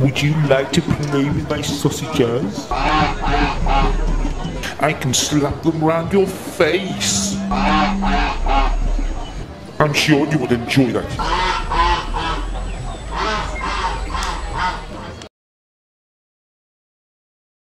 Would you like to play with my sausages? I can slap them round your face. I'm sure you would enjoy that.